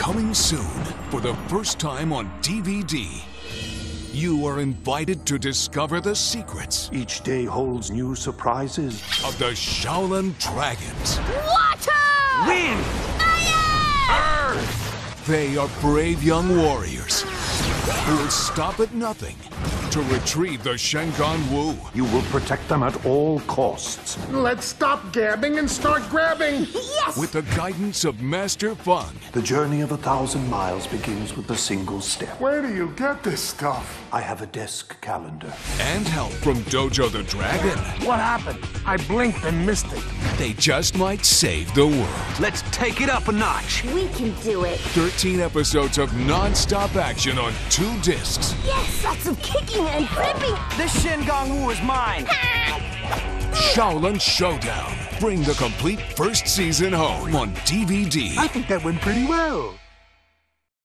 Coming soon, for the first time on DVD, you are invited to discover the secrets Each day holds new surprises. of the Xiaolin Dragons. Water! Wind! Fire! Earth! They are brave young warriors who will stop at nothing to retrieve the Shen Gong Wu. You will protect them at all costs. Let's stop gabbing and start grabbing. Yes! With the guidance of Master Fung. The journey of a thousand miles begins with a single step. Where do you get this stuff? I have a desk calendar. and help from Dojo the Dragon, What happened? I blinked and missed it. They just might save the world. Let's take it up a notch. We can do it. 13 episodes of non-stop action on two discs. Yes, lots of kicking and flipping. This Shen Gong Wu is mine. Xiaolin Showdown. Bring the complete first season home on DVD. I think that went pretty well.